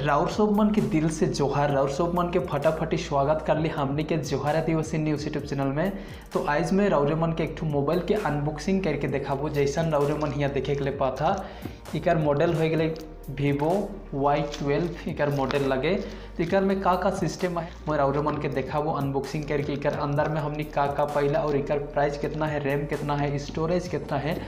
राउर सोबमन के दिल से जोहार, राउर सोबमन मन के फटाफटी स्वागत कर ली हमने के जोहार आदिवासी न्यूज़ यूट्यूब चैनल में। तो आज मैं राउरेमन के एक मोबाइल के अनबॉक्सिंग करके देखा जैसा राउरेमन यहाँ देखे के लिए पाता। इकर मॉडल हो गए वीवो वाई ट्वेल्व इकर मॉडल लगे। तो इकर में का का सिस्टम है, मैं राउरे मन के देखाबो अनबॉक्सिंग करके इकर अंदर में हमने का का पहला और इकर प्राइस कितना है रैम कितना है स्टोरेज कितना है,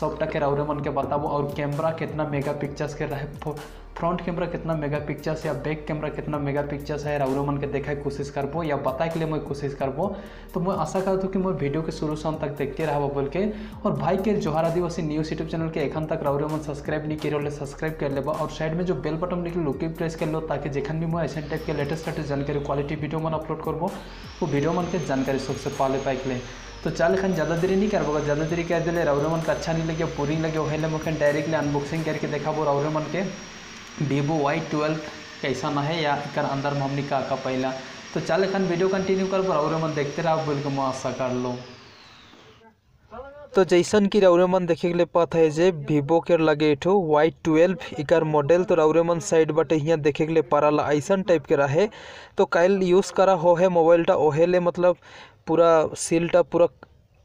सब टके राउरे मन के बताबो और कैमरा कितना मेगा पिक्चर्स के रहे फ्रंट कैमरा कितना मेगा पिक्चर्स या बैक कैमरा कितना मेगा पिक्चर्स है राउरो मन के देखा, कोशिश करबो, या बताए के लिए मैं कोशिश करबो। तो मैं आशा करता हूँ कि मैं वीडियो के शुरू से अंत तक देखते रहा बोल के। और भाई के जोहार आदिवासी न्यूज़ यूट्यूब चैनल के एखन तक राउरो मन सब्सक्राइब नहीं करे सब्सक्राइब कर लेबा। और साइड में जो बेल बटन निकल लुकी प्रेस कर लो ताकि जखन भी मैं ऐसे टाइप के लेटेस्ट लेटेस्ट जानकारी क्वालिटी वीडियो मन अपलोड करब, वो वीडियो मन के जानकारी सबसे पहले पाए के तो चल, एखन ज़्यादा देरी नहीं करबो ज़्यादा देरी कर दिले राउरे मन का अच्छा नहीं लगे पूरी लगे वही मैं डायरेक्टली अनबॉक्सिंग करके देखाबो राउरे मन के वीवो वाई ट्वेल्व कैसा ना है, या कर अंदर में हमने का का पहला। तो चल, एखन वीडियो कंटिन्यू कर और मन देखते रहो, बोल के मैं आशा कर लो। तो जैसन कि राउरे मन देखे लिए पात है जे वीवो के लगे ठो वाई ट्वेल्व इकर मॉडल तो राउरे मन साइड बटे यहाँ देखे के लिए पाराला ऐसन टाइप के रहे। तो कल यूज़ करा हो है मोबाइल टा ओहे ले मतलब पूरा सील टा पूरा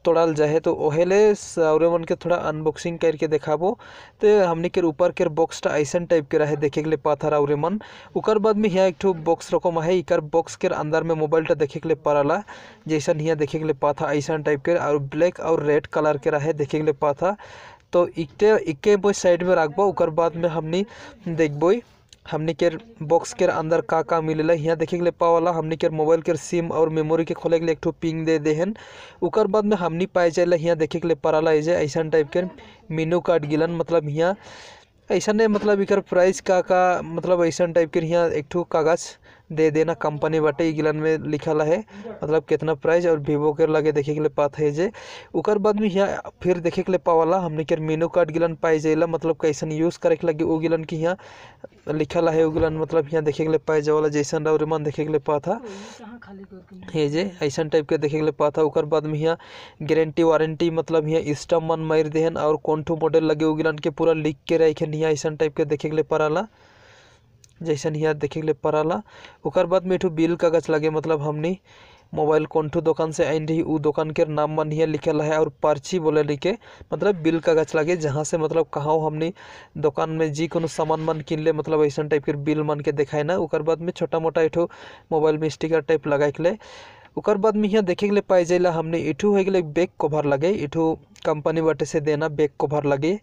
तोड़ाल जाए तो ओहेले साउरे मन के थोड़ा अनबॉक्सिंग करके देखाबो तो हमने के ऊपर के बॉक्सटा ऐसा टाइप के रहे देखे के लिए पाथा राउरे मन उकर बाद में यहाँ एक ठो बॉक्स रकम है, इकर बॉक्स के अंदर में मोबाइल टा देखे के लिए पाराला। जैसा यहाँ देखे के लिए पाथा ऐसा टाइप के, और ब्लैक और रेड कलर के रहे देखे के लिए पाथा तो इक्टे इक्के साइड में रखबो, उकर बाद में हमने देखबो हमने के बॉक्स के अंदर का का मिलेला। यहाँ देखे ले पा वाला, हमने के मोबाइल के सिम और मेमोरी के खोले के एक ठो पिंग दे देहन उकर बाद में हमने पाए जाए यहाँ देखे के लिए पड़ा ऐसे ऐसा टाइप के मेनू कार्ड गिलन मतलब यहाँ ऐसा मतलब इकर प्राइस का का मतलब ऐसा टाइप के यहाँ एक ठो कागज़ दे देना कंपनी बाटे गिलन में लिखल है। मतलब कितना प्राइस और वीवो के लगे देखे के लिए पात है जे। उकर बाद में यहाँ फिर देखे के लिए पावला, हमने के मेनू कार्ड गिलन पाए जाएला मतलब कैसन यूज़ करे के लगे वो गिलन की यहाँ लिखल है वो गिलन मतलब यहाँ देखे के लिए पाए जावाला जैसन और मन देखे के लिए पा था। हे जे ऐसा टाइप के देखे के लिए पा था। उकर बाद में यहाँ गारंटी वारंटी मतलब यहाँ स्टम मन मार देहन और कौन ठू मॉडल लगे वो गिलन के पूरा लिख के रखे यहाँ ऐसा टाइप के देखे के लिए पड़ाला जैसन यहाँ देखे लिए पड़ाला उकर बाद में एक बिल कागज़ लगे मतलब हमने मोबाइल कौन ठो दुकान से आइन रही उ दुकान के नाम मन यहाँ लिखल है और पर्ची बोले लिखे मतलब बिल कागज़ लगे जहाँ से मतलब कहाँ हमने दुकान में जी को सामान मन किन ले मतलब ऐसा टाइप के बिल मन के दिखाए ना। उकर बाद में छोटा मोटा एठो मोबाइल में स्टिकर टाइप लगा के ले बाद में यहाँ देखे लिए पाए जाएला हमने इठू हो गए बैक कवर लगे इठू कंपनी बाटे से देना बैग कवर लगे।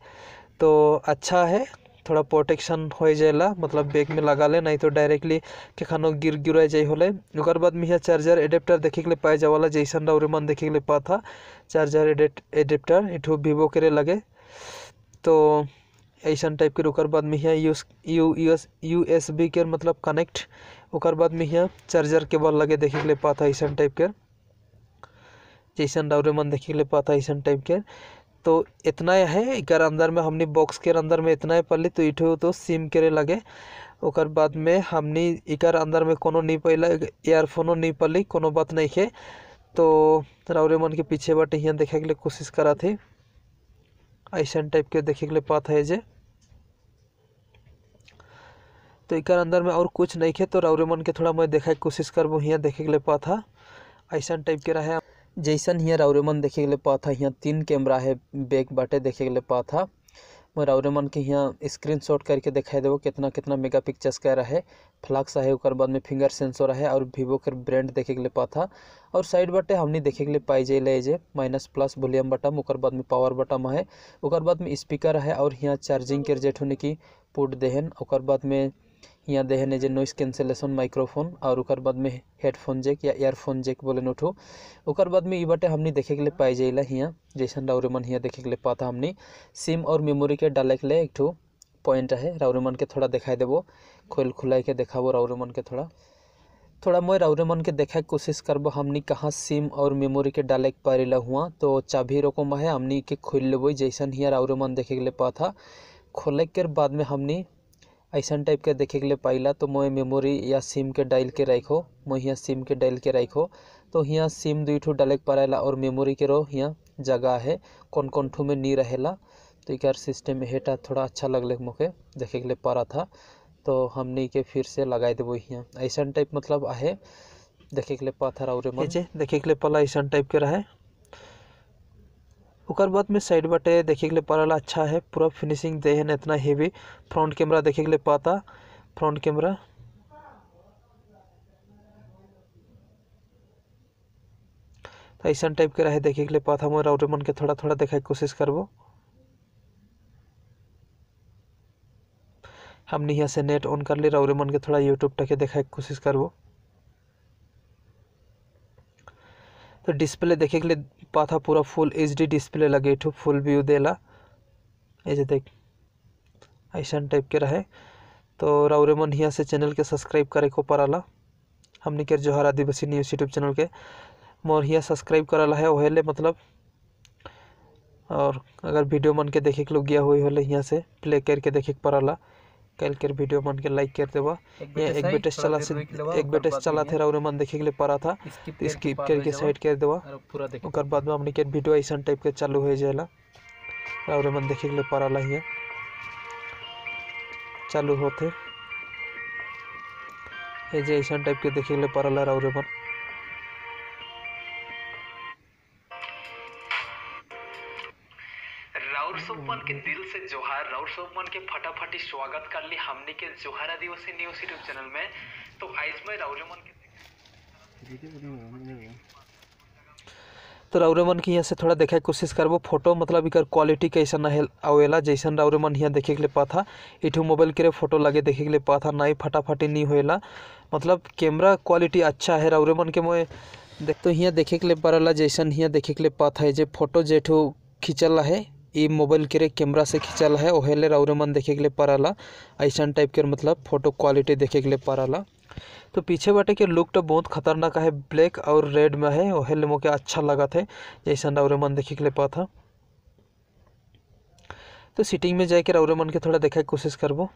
तो अच्छा है। थोड़ा प्रोटेक्शन हो जाएला मतलब बैग में लगा ले, नहीं तो डायरेक्टली के खानो गिर गिरा जाए होले। बाद में यहाँ चार्जर एडेप्टर देखे के लिए पाए जावाला, जैसन और मन देखे के लिए पा था। चार्जर एडेप्टर इठो वीवो के लगे। तो ऐसा टाइप के उकर बाद में यहाँ यू यूएस एस बी के मतलब कनेक्ट उकर बाद में यहाँ चार्जर केबल लगे देखे के लिए पा था ऐसा टाइप के। जैसन डाउरे मन देखे के लिए पा था ऐसा टाइप के। तो इतना है इकर अंदर में हमने बॉक्स के अंदर में इतना है पल्ली तो इठो तो सिम करे लगे। ओकर बाद में हमने इकर अंदर में कोनो नहीं पहला ईयरफोनो नहीं पल्ली कोनो बात नहीं है। तो राउरे मन के पीछे बटे, यहाँ देखे के लिए कोशिश करा थे। ऐसा टाइप के देखे के लिए पात है जे। तो इकर अंदर में और कुछ नहीं है तो राउरे मन के थोड़ा मैं देखा कोशिश करबो, यहाँ देखे के लिए पा था ऐसा टाइप के रहे। जैसन यहाँ राउरेमन देखे के लिए पा था यहाँ तीन कैमरा है, बैक बाटे देखे के लिए पा था मैं राउरेमन के यहाँ स्क्रीन शॉट करके दिखाई देव कितना कितना मेगा पिक्चर्स का रहे फ्लक्स है उकर बाद में फिंगर सेंसर है और वीवो के ब्रांड देखे के लिए और साइड बटे हमने देखे के लिए पाई माइनस प्लस वॉल्यूम बटम उकर बाद में पावर बटम है उकर बाद में स्पीकर है और यहाँ चार्जिंग के जेठुने की पुट देहन और बाद में यहाँ देहने जे नॉइस कैंसिलेशन माइक्रोफोन और उकर बाद में हेडफोन जैक या ईयरफोन जैक बोले उठो उकर बाद में ई बाटे हमने देखे के लिए पाई जाइला यहाँ जैसन राउरेमन यहाँ देखे के लिए पाता हमने। सिम और मेमोरी के डाले के लिए एक ठो पॉइंट है राउरेमन के थोड़ा दिखाई देबो। खोल खुलाई के देखाबो राउरेमन के थोड़ा। थोड़ा मैं राउरेमन के देखे के कोशिश करबो हमने कहाँ सिम और मेमोरी के डाले के हुआ। तो चाबी रकम है हमने के खोल लेबो जैसन यहाँ राउरेमन देखे के लिए पाता। खोले के बाद में हमने ऐसा टाइप के देखे के लिए पाइला तो मैं मेमोरी या सिम के डाल के रखो मैं यहाँ सिम के डाल के रखो तो यहाँ सिम दुई ठो डाले के पारेला और मेमोरी के रो यहाँ जगह है, कौन कौन ठू में नी रहेला। तो इकार सिस्टम हेटा थोड़ा अच्छा लगले मोके देखे के लिए पारा था। तो हमनी के फिर से लगाई देव यहाँ ऐसा टाइप मतलब आहे, देखे के लिए पाथर और देखे के लिए पला ऐसा टाइप के रहे। ओकर बाद में साइड बटे, देखे के लिए पड़ाला अच्छा है, पूरा फिनिशिंग दे है ना इतना हेवी फ्रंट कैमरा देखे के लिए पाता फ्रंट कैमरा ऐसा टाइप के रहे, देखे के लिए पाता। मोर और मन के थोड़ा थोड़ा देखा कोशिश करबो। हमने यहाँ से नेट ऑन कर ली और मन के थोड़ा यूट्यूब टके देखा कोशिश करबो। तो डिस्प्ले देखे के लिए पाथा पूरा फुल एच डी डिस्प्ले लगे ठू फुल व्यू देला। ऐसे देख ऐसा टाइप के रहे। तो राउरे मन हिया से चैनल के सब्सक्राइब करे को पड़ाला हमने के Johar Adivasi news YouTube channel के। मोर हिया सब्सक्राइब कराला है वहेले मतलब। और अगर वीडियो मन के देखे के लोग गया हुई होले यहाँ से प्ले करके देखे के पड़ाला कल कर वीडियो मन के लाइक कर देवा ये एक बेटेस चला से एक बेटेस चला थे और मन देखे के लिए पड़ा था स्किप करके साइड कर देवा ओकर बाद में हमने के वीडियो ऐसा टाइप के चालू हो जाएला और मन देखे के लिए पड़ा ला चालू होते ये जे ऐसा टाइप के देखे के लिए पड़ा ला और मन राउर सोपमन के दिल से जोहार। राउर सोपमन के फटाफटी स्वागत कर ली हमने के जोहार आदिवासी न्यूज़ यूट्यूब चैनल में। तो आज में राउरेमन के तो राउरेमन के यहाँ से थोड़ा देखे कोशिश करबो। फ़ोटो मतलब इकर क्वालिटी कैसन है, आवेला। जैसन राउरेमन यहाँ देखे के लिए पाथा इठू मोबाइल के फ़ोटो लगे देखे के लिए पाथा नहीं फटाफटी नहीं होएला। मतलब कैमरा क्वालिटी अच्छा है राउरेमन के मोए। देख तो यहाँ देखे के लिए पड़ला जैसन यहाँ देखे के लिए पाथा है। जे फ़ोटो जेठू खींचल है ई मोबाइल के कैमरा से खींचल है ओहेले राउरे मन देखे के लिए पड़ाला। ऐसा टाइप के मतलब फ़ोटो क्वालिटी देखे के लिए पड़ाला। तो पीछे बाटे के लुक तो बहुत खतरनाक है, ब्लैक और रेड में है ओहेले मोके अच्छा लगा थे जैसा राउरे मन देखे के लिए पा था तो सीटिंग में जाके राउरे मन के थोड़ा देखा कोशिश करबो।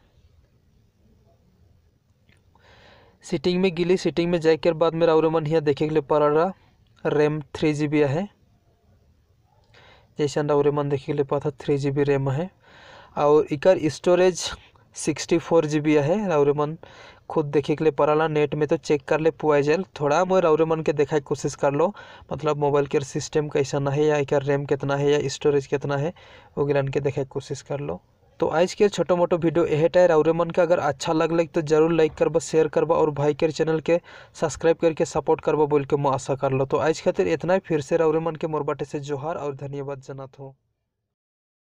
सीटिंग में गिली सीटिंग में जाकर बाद में राउरे मन यहाँ देखे के लिए पड़ रहा रैम थ्री जी बी है। जैसा और मन देखे के लिए पाता थ्री जी बी रैम है। और इकर storage sixty four G B है राउरे मन खुद देखे के लिए पड़ा पड़ाला नेट में तो चेक कर ले पुआ जाए थोड़ा मैं राउरे मन के देखा कोशिश कर लो। मतलब मोबाइल के सिस्टम कैसा है या एक रैम कितना है या स्टोरेज कितना है, वो गिरन के देखा कोशिश कर लो। तो आज के छोटो मोटो वीडियो यह टायर और मन के अगर अच्छा लगल तो ज़रूर लाइक करबा शेयर करबा और भाई के चैनल के सब्सक्राइब करके सपोर्ट करबा बोल के मैं आशा कर लो। तो आज खातिर इतना ही, फिर से और मन के मोरबाटे से जोहार और धन्यवाद जनात। हूँ